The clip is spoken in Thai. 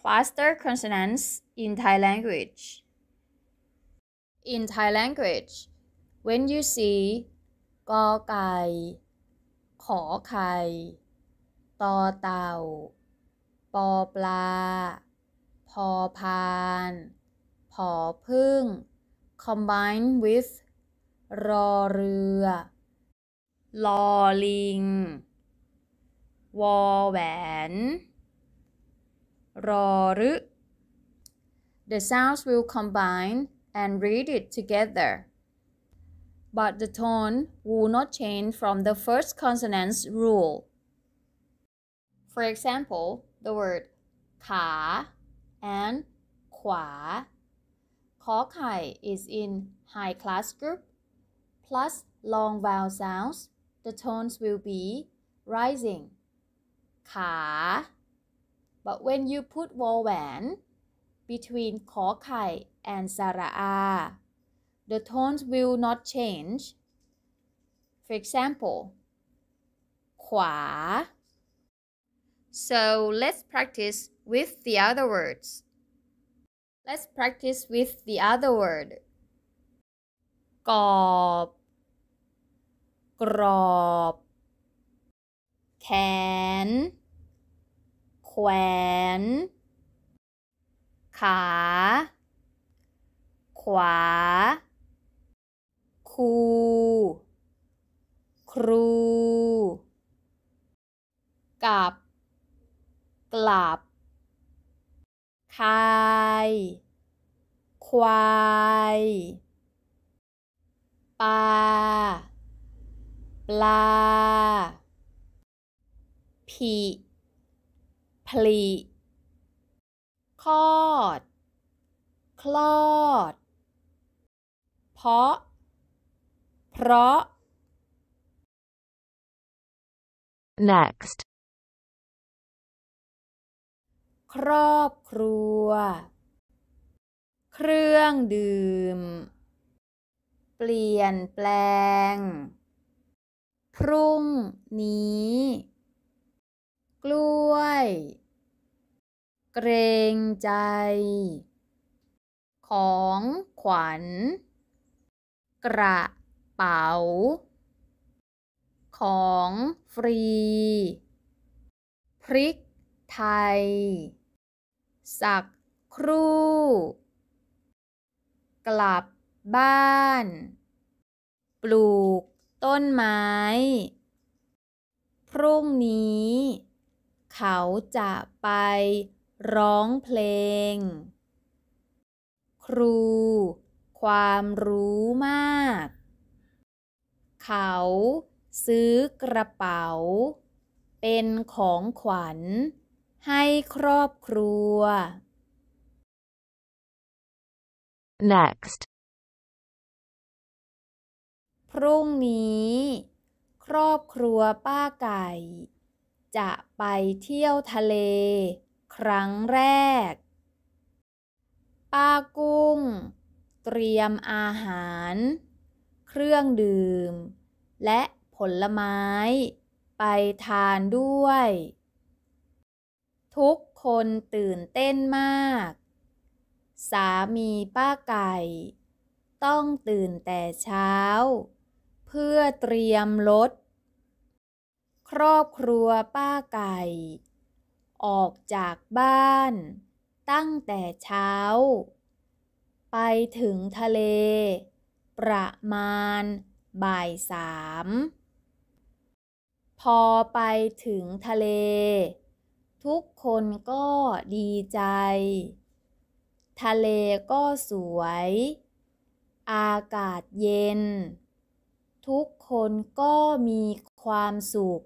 cluster consonants in Thai language. In Thai language, when you see กอไก่ขอไข่ตอเต่า ปอปลา พอพาน ผอพึ่ง combine with รอเรือ ลอลิง วอแหวน roru. The sounds will combine and read it together. But the tone will not change from the first consonant's rule. For example, the word ka and kwa. Ko is in high class group. Plus long vowel sounds, the tones will be rising. Ka But when you put vowel แหวน between ขอไข่ and สระอา the tones will not change. For example, ขวา So let's practice with the other words. Let's practice with the other word. กอบ กรอบ แขน แขวน ขา ขวา คู ครู กับ กลับ คาย ควายปลา ปลา ผี ผลิคอด คลอด เพราะ เพราะ Next. ครอบครัว เครื่องดื่ม เปลี่ยนแปลง พรุ่งนี้ก ล้วย เกรงใจ ของขวัญ กระเป๋า ของฟรี พริกไทย สักครู่ กลับบ้าน ปลูกต้นไม้ พรุ่งนี้ เขาจะไปร้องเพลง ครู ความรู้มาก เขาซื้อกระเป๋า เป็นของขวัญ ให้ครอบครัว Next. พรุ่งนี้ ครอบครัวป้าไก่ จะไปเที่ยวทะเล ครั้งแรก ป้ากุ้ง เตรียมอาหาร เครื่องดื่ม และผลไม้ ไปทานด้วย ทุกคนตื่นเต้นมาก สามีป้าไก่ ต้องตื่นแต่เช้า เพื่อเตรียมรถ ครอบครัวป้าไก่ ออกจากบ้าน ตั้งแต่เช้า ไปถึงทะเล ประมาณบ่ายสามพอไปถึงทะเล ทุกคนก็ดีใจ ทะเลก็สวย อากาศเย็น ทุกคนก็มีความสุข